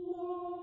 Lord.